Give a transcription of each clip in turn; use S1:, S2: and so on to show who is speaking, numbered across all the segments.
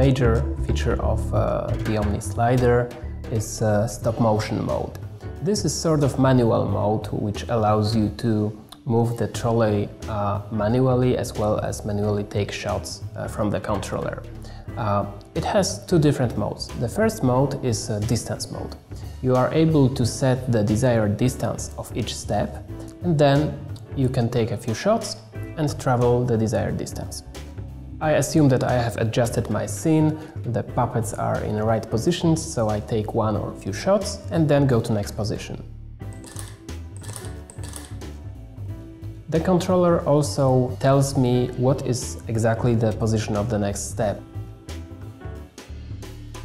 S1: major feature of uh, the OmniSlider is uh, stop motion mode. This is sort of manual mode which allows you to move the trolley uh, manually as well as manually take shots uh, from the controller. Uh, it has two different modes. The first mode is distance mode. You are able to set the desired distance of each step and then you can take a few shots and travel the desired distance. I assume that I have adjusted my scene, the puppets are in the right positions, so I take one or few shots and then go to next position. The controller also tells me what is exactly the position of the next step.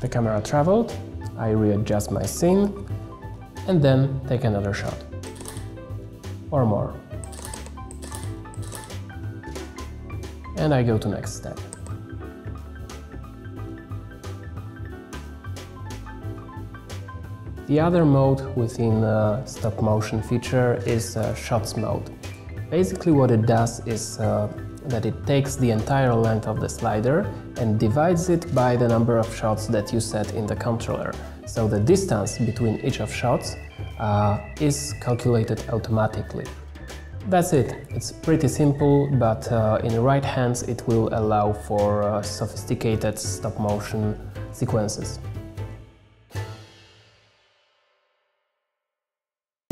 S1: The camera traveled, I readjust my scene and then take another shot. Or more. And I go to next step. The other mode within the stop motion feature is uh, shots mode. Basically what it does is uh, that it takes the entire length of the slider and divides it by the number of shots that you set in the controller. So the distance between each of shots uh, is calculated automatically. That's it. It's pretty simple, but uh, in the right hands it will allow for uh, sophisticated stop-motion sequences.